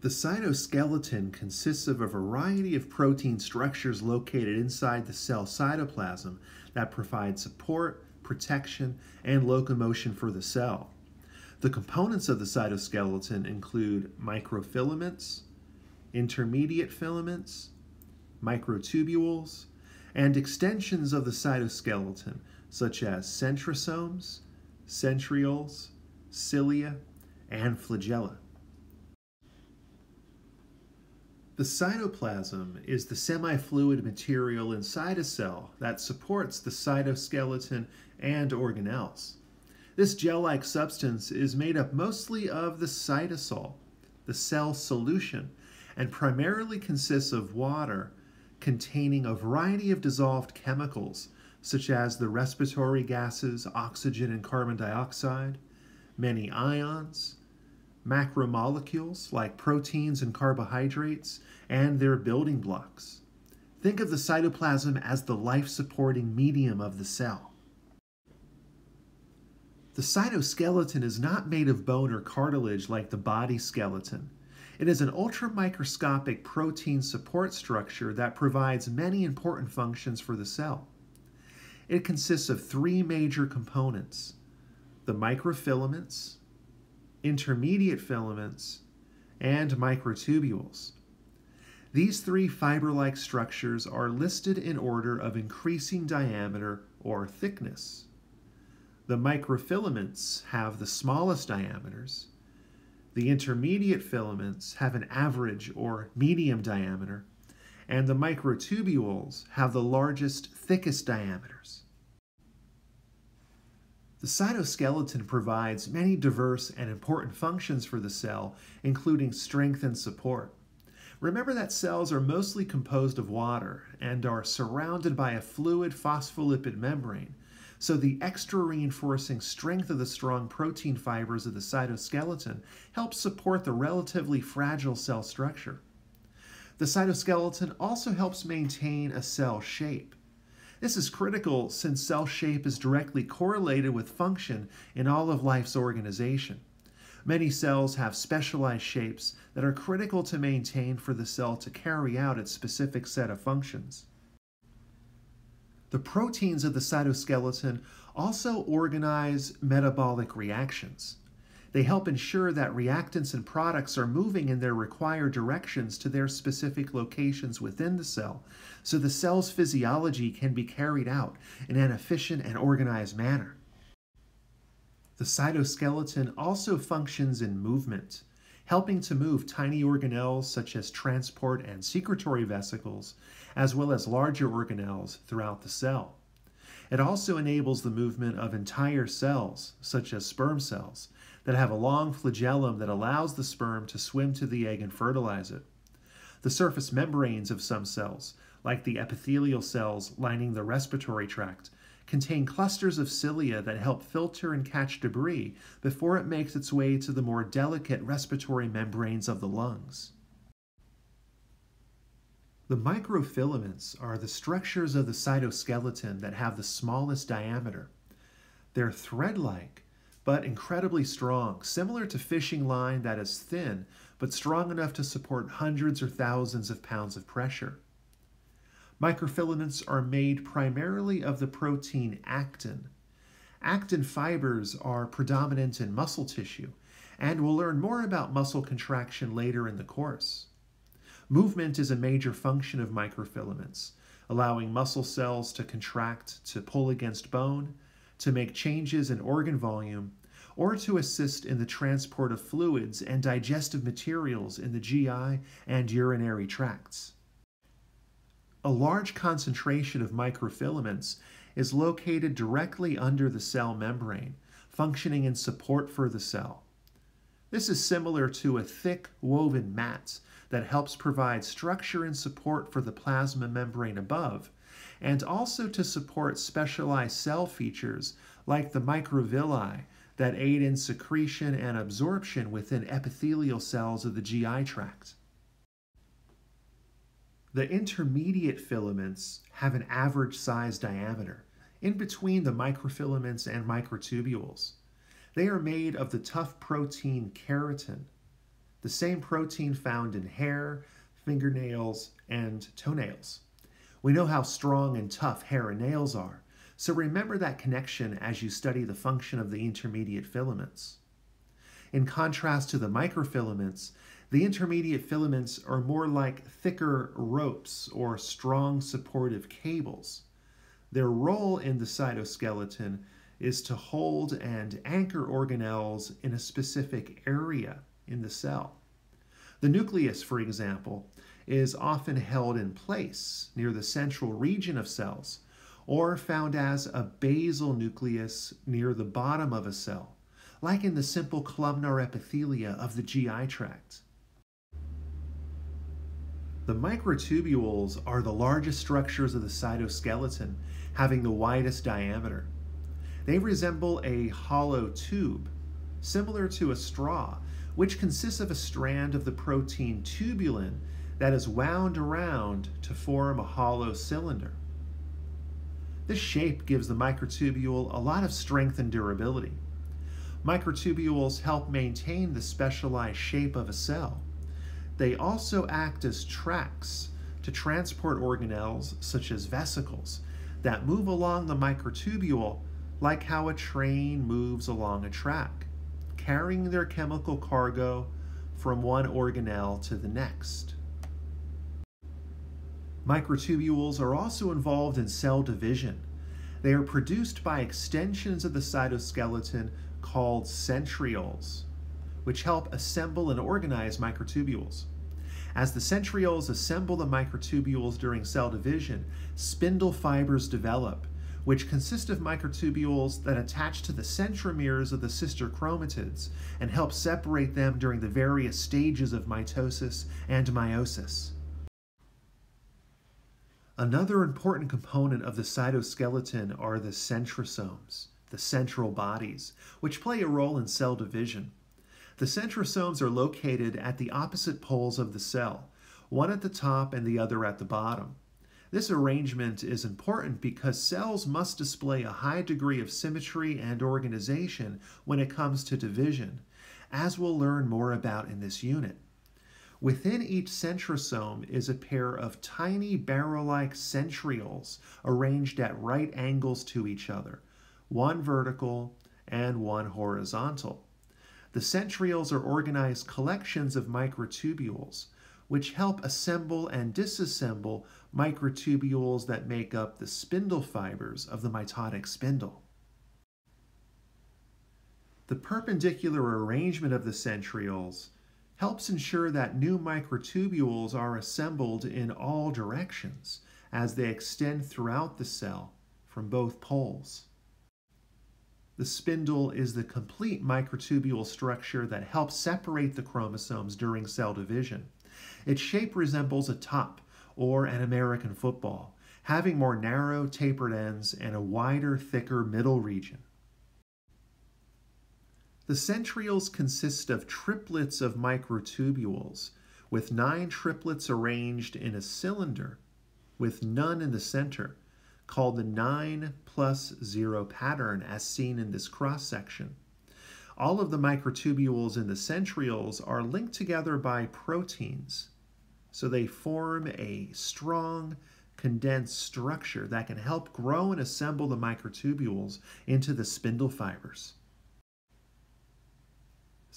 The cytoskeleton consists of a variety of protein structures located inside the cell cytoplasm that provide support, protection, and locomotion for the cell. The components of the cytoskeleton include microfilaments, intermediate filaments, microtubules, and extensions of the cytoskeleton such as centrosomes, centrioles, cilia, and flagella. The cytoplasm is the semi-fluid material inside a cell that supports the cytoskeleton and organelles. This gel-like substance is made up mostly of the cytosol, the cell solution, and primarily consists of water containing a variety of dissolved chemicals such as the respiratory gases oxygen and carbon dioxide, many ions, macromolecules like proteins and carbohydrates, and their building blocks. Think of the cytoplasm as the life supporting medium of the cell. The cytoskeleton is not made of bone or cartilage like the body skeleton. It is an ultramicroscopic protein support structure that provides many important functions for the cell. It consists of three major components the microfilaments, intermediate filaments, and microtubules. These three fiber like structures are listed in order of increasing diameter or thickness. The microfilaments have the smallest diameters. The intermediate filaments have an average or medium diameter, and the microtubules have the largest, thickest diameters. The cytoskeleton provides many diverse and important functions for the cell, including strength and support. Remember that cells are mostly composed of water and are surrounded by a fluid phospholipid membrane, so the extra reinforcing strength of the strong protein fibers of the cytoskeleton helps support the relatively fragile cell structure. The cytoskeleton also helps maintain a cell shape. This is critical since cell shape is directly correlated with function in all of life's organization. Many cells have specialized shapes that are critical to maintain for the cell to carry out its specific set of functions. The proteins of the cytoskeleton also organize metabolic reactions. They help ensure that reactants and products are moving in their required directions to their specific locations within the cell, so the cell's physiology can be carried out in an efficient and organized manner. The cytoskeleton also functions in movement, helping to move tiny organelles such as transport and secretory vesicles, as well as larger organelles throughout the cell. It also enables the movement of entire cells, such as sperm cells, that have a long flagellum that allows the sperm to swim to the egg and fertilize it. The surface membranes of some cells, like the epithelial cells lining the respiratory tract, contain clusters of cilia that help filter and catch debris before it makes its way to the more delicate respiratory membranes of the lungs. The microfilaments are the structures of the cytoskeleton that have the smallest diameter. They're thread like but incredibly strong, similar to fishing line that is thin, but strong enough to support hundreds or thousands of pounds of pressure. Microfilaments are made primarily of the protein actin. Actin fibers are predominant in muscle tissue, and we'll learn more about muscle contraction later in the course. Movement is a major function of microfilaments, allowing muscle cells to contract to pull against bone, to make changes in organ volume, or to assist in the transport of fluids and digestive materials in the GI and urinary tracts. A large concentration of microfilaments is located directly under the cell membrane, functioning in support for the cell. This is similar to a thick woven mat that helps provide structure and support for the plasma membrane above, and also to support specialized cell features like the microvilli that aid in secretion and absorption within epithelial cells of the GI tract. The intermediate filaments have an average size diameter in between the microfilaments and microtubules. They are made of the tough protein keratin. the same protein found in hair, fingernails, and toenails. We know how strong and tough hair and nails are, so remember that connection as you study the function of the intermediate filaments. In contrast to the microfilaments, the intermediate filaments are more like thicker ropes or strong supportive cables. Their role in the cytoskeleton is to hold and anchor organelles in a specific area in the cell. The nucleus, for example, is often held in place near the central region of cells or found as a basal nucleus near the bottom of a cell, like in the simple columnar epithelia of the GI tract. The microtubules are the largest structures of the cytoskeleton, having the widest diameter. They resemble a hollow tube, similar to a straw, which consists of a strand of the protein tubulin that is wound around to form a hollow cylinder. This shape gives the microtubule a lot of strength and durability. Microtubules help maintain the specialized shape of a cell. They also act as tracks to transport organelles, such as vesicles, that move along the microtubule like how a train moves along a track carrying their chemical cargo from one organelle to the next. Microtubules are also involved in cell division. They are produced by extensions of the cytoskeleton called centrioles, which help assemble and organize microtubules. As the centrioles assemble the microtubules during cell division, spindle fibers develop, which consist of microtubules that attach to the centromeres of the sister chromatids and help separate them during the various stages of mitosis and meiosis. Another important component of the cytoskeleton are the centrosomes, the central bodies, which play a role in cell division. The centrosomes are located at the opposite poles of the cell, one at the top and the other at the bottom. This arrangement is important because cells must display a high degree of symmetry and organization when it comes to division, as we'll learn more about in this unit. Within each centrosome is a pair of tiny barrel-like centrioles arranged at right angles to each other, one vertical and one horizontal. The centrioles are organized collections of microtubules, which help assemble and disassemble microtubules that make up the spindle fibers of the mitotic spindle. The perpendicular arrangement of the centrioles helps ensure that new microtubules are assembled in all directions as they extend throughout the cell from both poles. The spindle is the complete microtubule structure that helps separate the chromosomes during cell division. Its shape resembles a top or an American football, having more narrow, tapered ends and a wider, thicker middle region. The centrioles consist of triplets of microtubules, with nine triplets arranged in a cylinder, with none in the center, called the 9 plus 0 pattern as seen in this cross section. All of the microtubules in the centrioles are linked together by proteins, so they form a strong, condensed structure that can help grow and assemble the microtubules into the spindle fibers.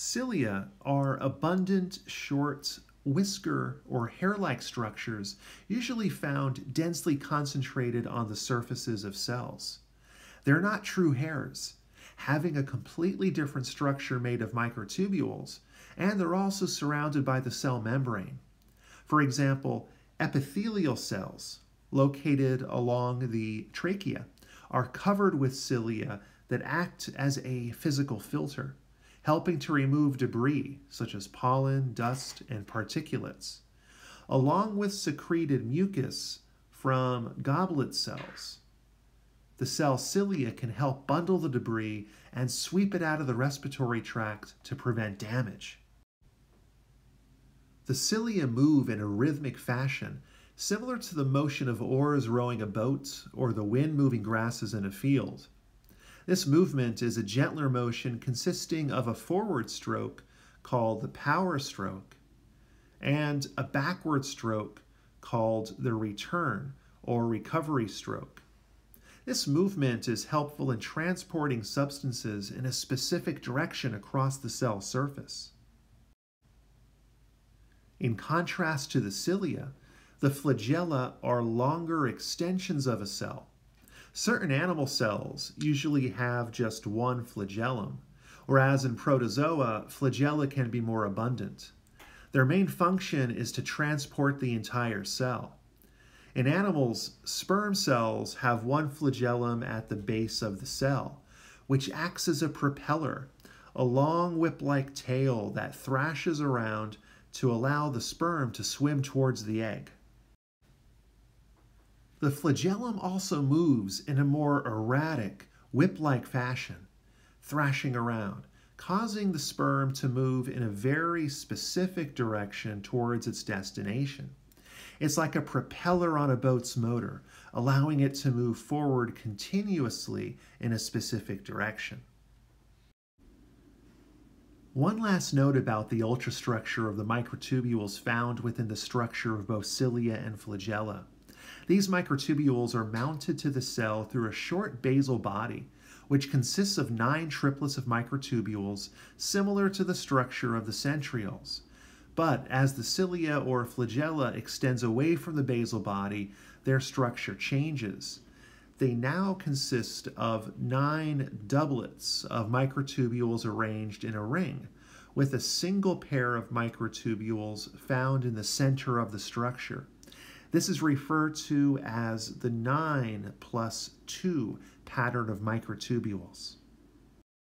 Cilia are abundant, short, whisker or hair-like structures usually found densely concentrated on the surfaces of cells. They're not true hairs, having a completely different structure made of microtubules, and they're also surrounded by the cell membrane. For example, epithelial cells located along the trachea are covered with cilia that act as a physical filter, helping to remove debris such as pollen, dust, and particulates, along with secreted mucus from goblet cells. The cell cilia can help bundle the debris and sweep it out of the respiratory tract to prevent damage. The cilia move in a rhythmic fashion, similar to the motion of oars rowing a boat or the wind moving grasses in a field. This movement is a gentler motion consisting of a forward stroke called the power stroke, and a backward stroke called the return or recovery stroke. This movement is helpful in transporting substances in a specific direction across the cell surface. In contrast to the cilia, the flagella are longer extensions of a cell. Certain animal cells usually have just one flagellum, whereas in protozoa, flagella can be more abundant. Their main function is to transport the entire cell. In animals, sperm cells have one flagellum at the base of the cell, which acts as a propeller, a long whip like tail that thrashes around to allow the sperm to swim towards the egg. The flagellum also moves in a more erratic, whip like fashion, thrashing around, causing the sperm to move in a very specific direction towards its destination. It's like a propeller on a boat's motor, allowing it to move forward continuously in a specific direction. One last note about the ultrastructure of the microtubules found within the structure of both cilia and flagella. These microtubules are mounted to the cell through a short basal body which consists of nine triplets of microtubules similar to the structure of the centrioles. But as the cilia or flagella extends away from the basal body, their structure changes. They now consist of nine doublets of microtubules arranged in a ring, with a single pair of microtubules found in the center of the structure. This is referred to as the 9 plus 2 pattern of microtubules.